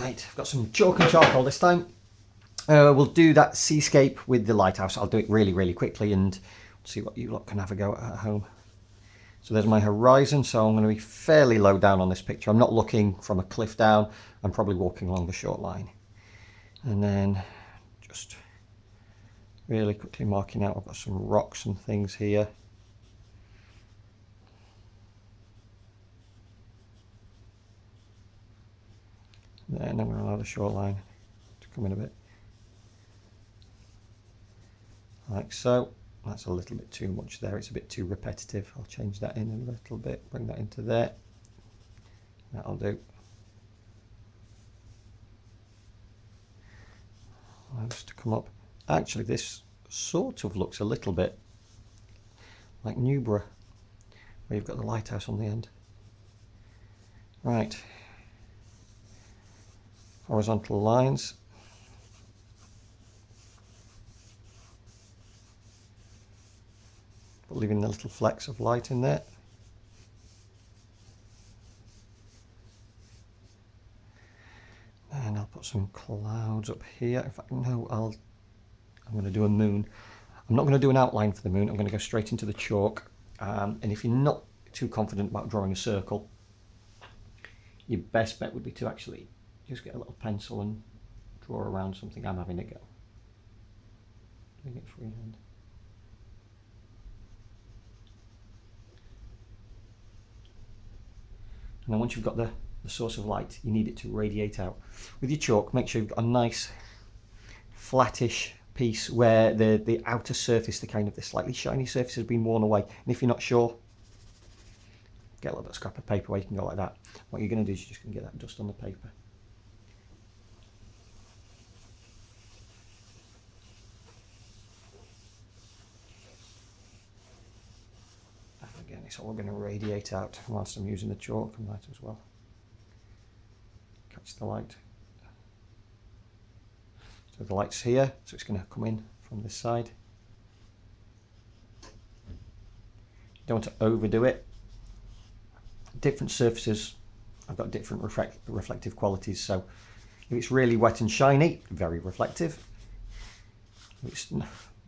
Right, I've got some chalk and charcoal this time. Uh, we'll do that seascape with the lighthouse. I'll do it really, really quickly and see what you lot can have a go at home. So there's my horizon, so I'm going to be fairly low down on this picture. I'm not looking from a cliff down, I'm probably walking along the short line. And then just really quickly marking out, I've got some rocks and things here. And then I'm going to allow the shoreline to come in a bit. Like so. That's a little bit too much there. It's a bit too repetitive. I'll change that in a little bit. Bring that into there. That'll do. Just to come up. Actually, this sort of looks a little bit like Newborough, where you've got the lighthouse on the end. Right. Horizontal lines. but leaving the little flecks of light in there. And I'll put some clouds up here. In fact, no, I'll, I'm going to do a moon. I'm not going to do an outline for the moon. I'm going to go straight into the chalk. Um, and if you're not too confident about drawing a circle, your best bet would be to actually just get a little pencil and draw around something I'm having a go. Doing it freehand. And then once you've got the, the source of light, you need it to radiate out. With your chalk, make sure you've got a nice flattish piece where the, the outer surface, the kind of the slightly shiny surface has been worn away. And if you're not sure, get a little bit of scrap of paper where you can go like that. What you're going to do is you're just going to get that dust on the paper. It's all going to radiate out whilst I'm using the chalk and that as well. Catch the light. So the light's here, so it's going to come in from this side. You don't want to overdo it. Different surfaces have got different reflect reflective qualities, so if it's really wet and shiny, very reflective. If it's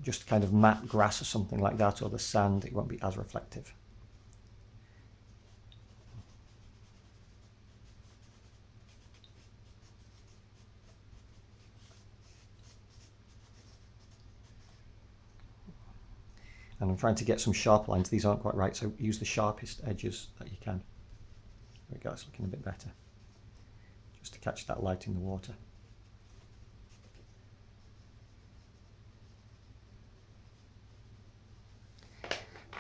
just kind of matte grass or something like that, or the sand, it won't be as reflective. And I'm trying to get some sharp lines. These aren't quite right, so use the sharpest edges that you can. There we go, it's looking a bit better. Just to catch that light in the water.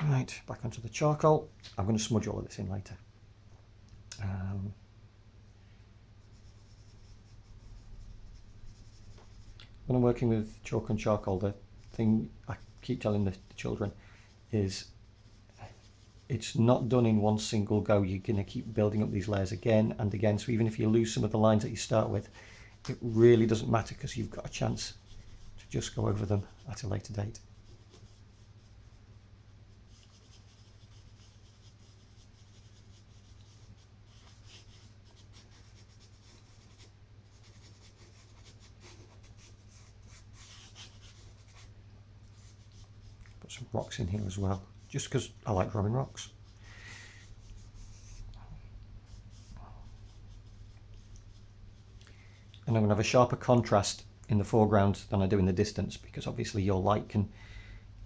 Right, back onto the charcoal. I'm going to smudge all of this in later. Um, when I'm working with chalk and charcoal, the thing I keep telling the children is it's not done in one single go. You're going to keep building up these layers again and again. So even if you lose some of the lines that you start with, it really doesn't matter because you've got a chance to just go over them at a later date. Some rocks in here as well, just because I like drawing rocks. And I'm going to have a sharper contrast in the foreground than I do in the distance because obviously your light can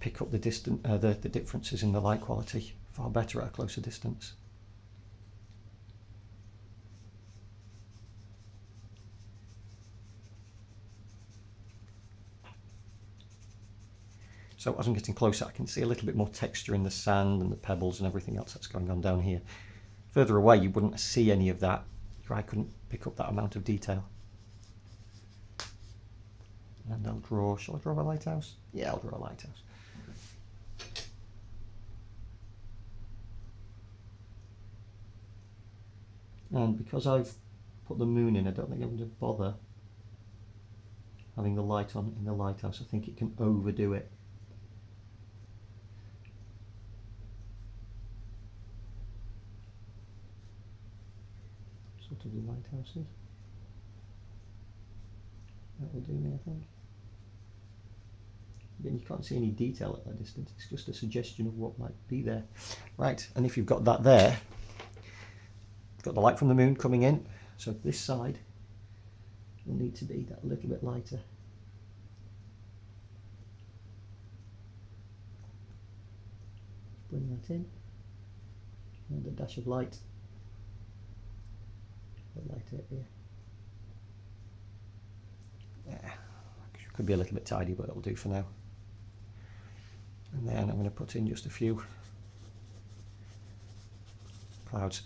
pick up the, distant, uh, the, the differences in the light quality far better at a closer distance. So as I'm getting closer, I can see a little bit more texture in the sand and the pebbles and everything else that's going on down here. Further away, you wouldn't see any of that. Your eye couldn't pick up that amount of detail. And I'll draw, shall I draw a lighthouse? Yeah, I'll draw a lighthouse. And because I've put the moon in, I don't think I'm going to bother having the light on in the lighthouse. I think it can overdo it. To the lighthouses. That will do me, I think. Again, you can't see any detail at that distance. It's just a suggestion of what might be there. Right, and if you've got that there, got the light from the moon coming in. So this side will need to be that little bit lighter. Bring that in. And a dash of light. The light here. Yeah, could be a little bit tidy, but it'll do for now. And then I'm going to put in just a few clouds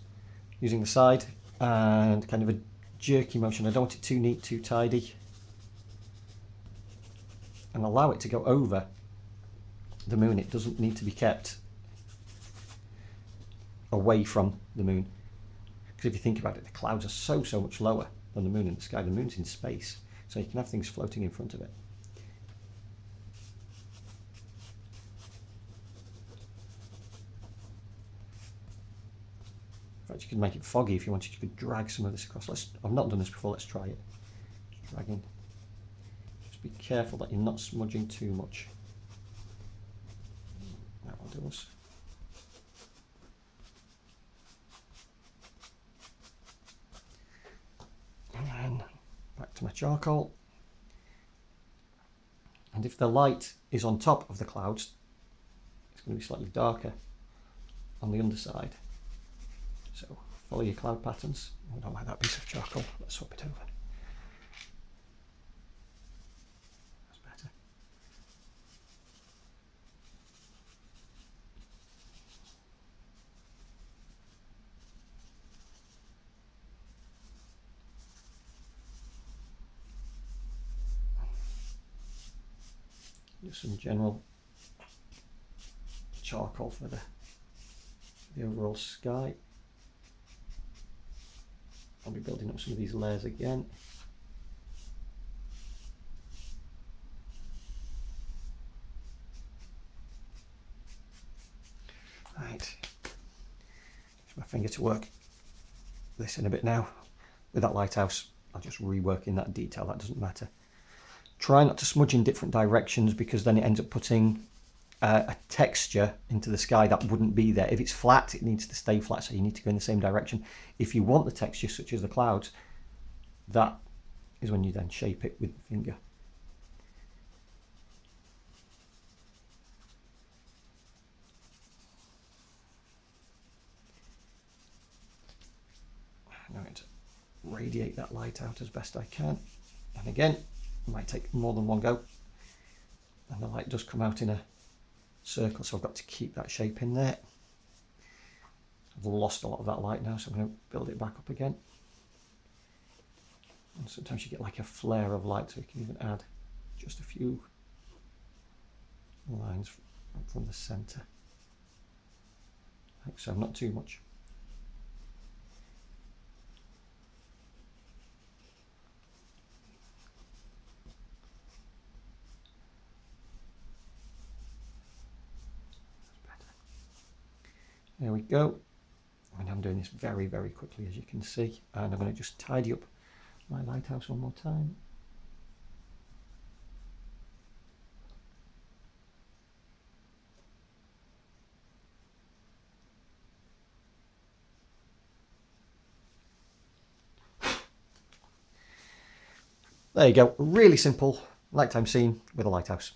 using the side and kind of a jerky motion. I don't want it too neat, too tidy. And allow it to go over the moon. It doesn't need to be kept away from the moon. Because if you think about it, the clouds are so, so much lower than the moon in the sky. The moon's in space, so you can have things floating in front of it. In fact, you could make it foggy if you wanted. You could drag some of this across. Let's. I've not done this before. Let's try it. Just dragging. Just be careful that you're not smudging too much. That will do us. To my charcoal. And if the light is on top of the clouds, it's going to be slightly darker on the underside. So follow your cloud patterns. I don't like that piece of charcoal. Let's swap it over. Some general charcoal for the, the overall sky. I'll be building up some of these layers again. Right, my finger to work this in a bit now. With that lighthouse, I'll just rework in that detail, that doesn't matter. Try not to smudge in different directions because then it ends up putting uh, a texture into the sky that wouldn't be there. If it's flat, it needs to stay flat, so you need to go in the same direction. If you want the texture, such as the clouds, that is when you then shape it with the finger. I'm going to radiate that light out as best I can. And again, it might take more than one go. And the light does come out in a circle, so I've got to keep that shape in there. I've lost a lot of that light now, so I'm going to build it back up again. And sometimes you get like a flare of light, so you can even add just a few lines from the centre. Like so, not too much. There we go. And I'm doing this very, very quickly, as you can see. And I'm going to just tidy up my lighthouse one more time. There you go, really simple nighttime scene with a lighthouse.